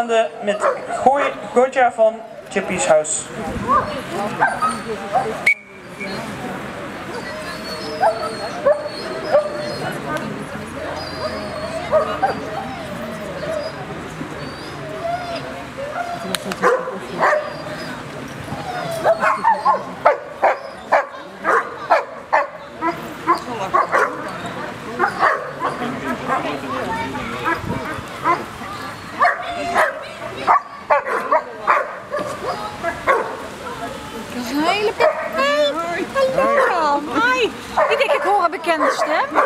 aanstaande met Gooi- Goja van Chippy's House. Hele... Hallo. Hi. Ik denk, ik hoor een bekende stem.